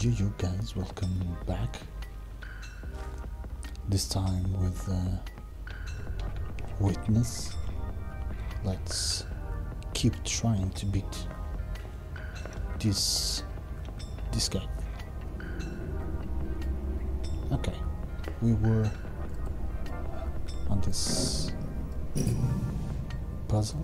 you, you guys, welcome back. This time with uh, Witness. Let's keep trying to beat this this guy. Okay, we were on this puzzle.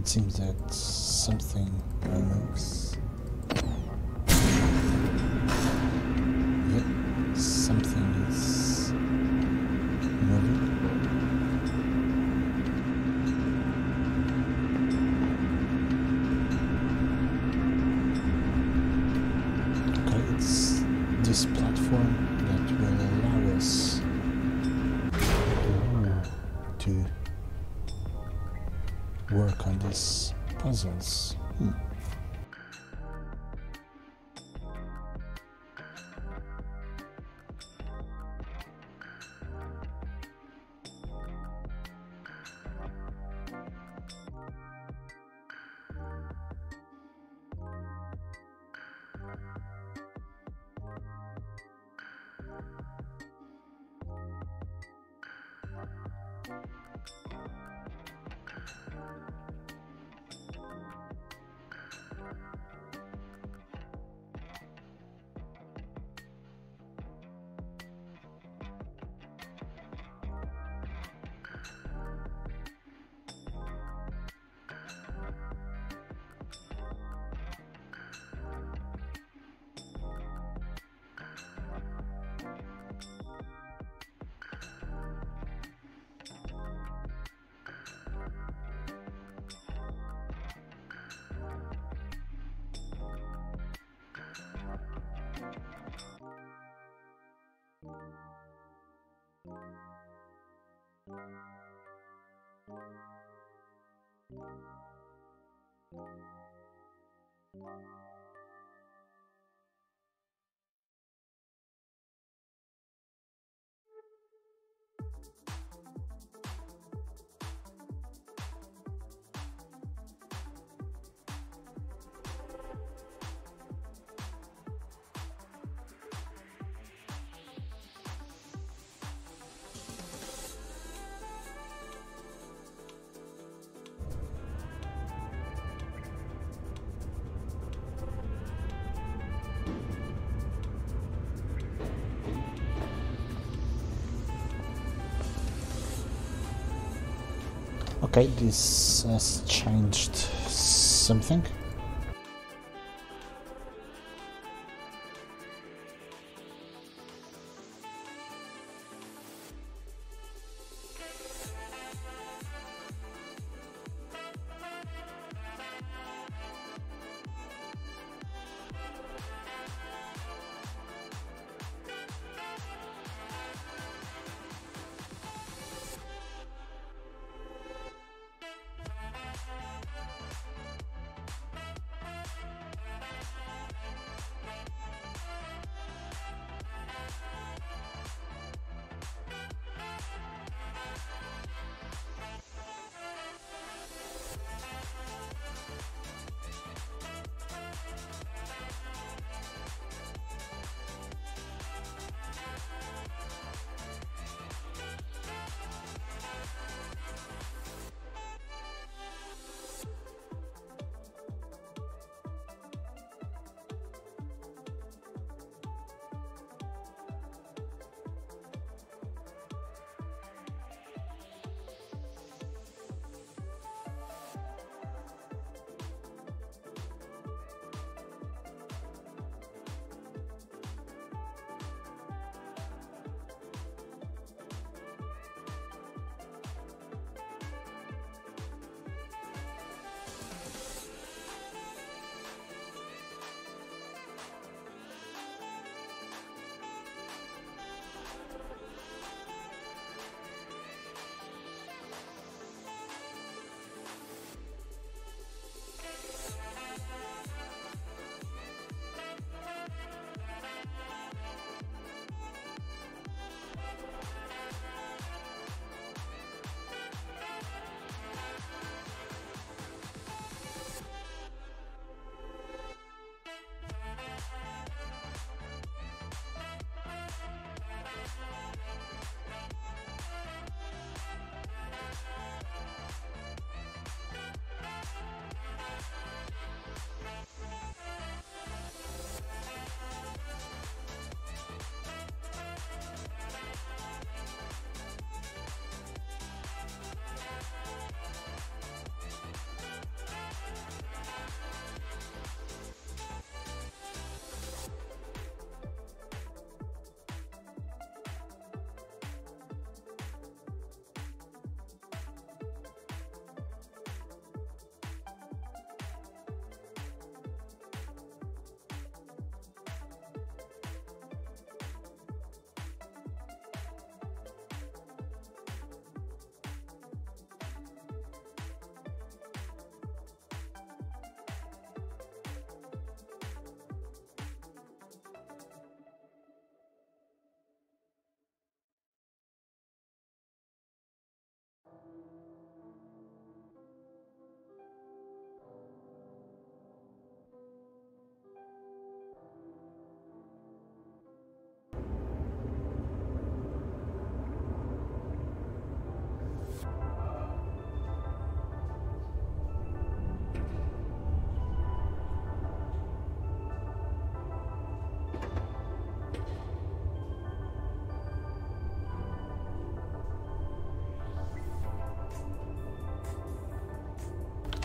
It seems that something moves. Work on these puzzles. Hmm. Thank you. Okay, this has changed something.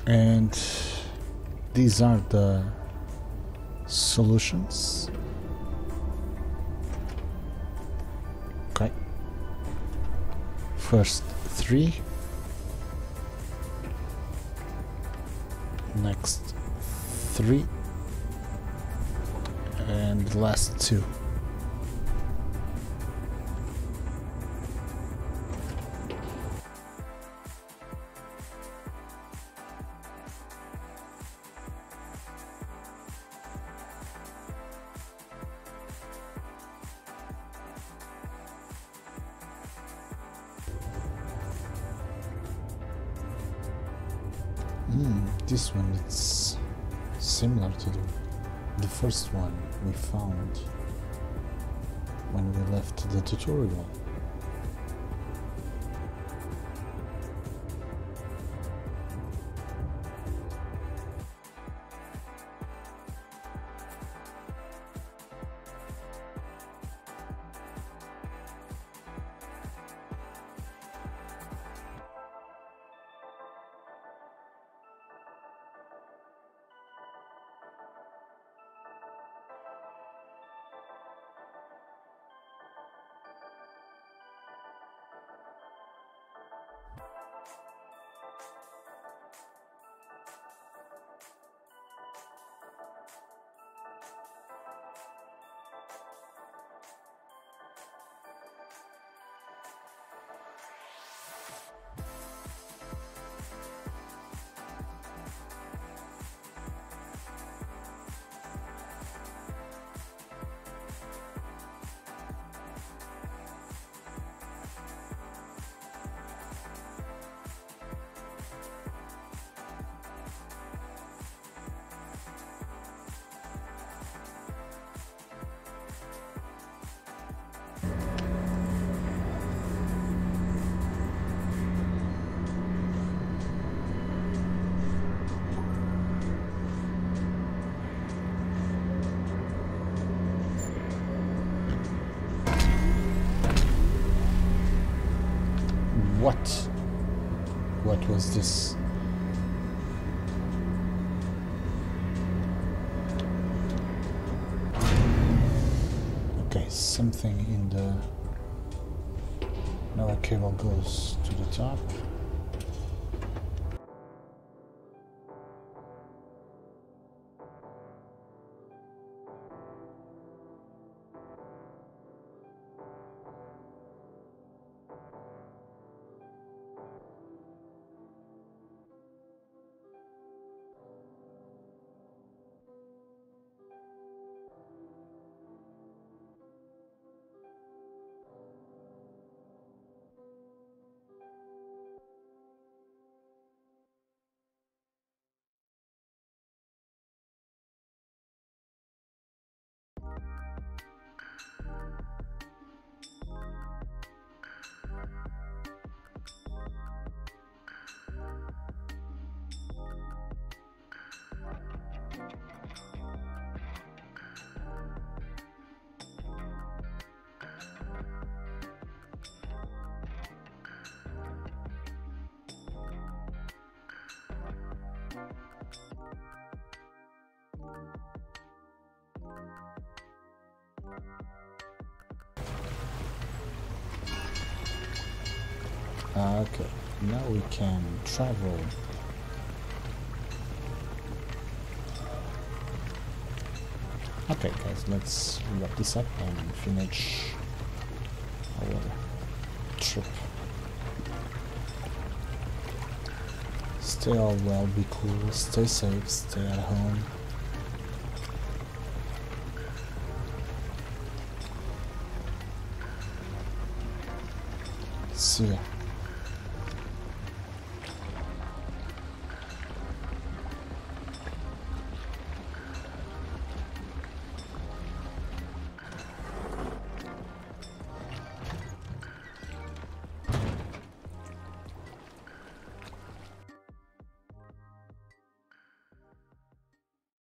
And these are the solutions. Okay. First three. Next three. And last two Hmm, this one it's similar to the, the first one we found when we left the tutorial. What? What was this? Okay, something in the... Now a cable goes to the top. Okay, now we can travel. Okay guys, let's wrap this up and finish our trip. Stay all well, be cool, stay safe, stay at home. See ya.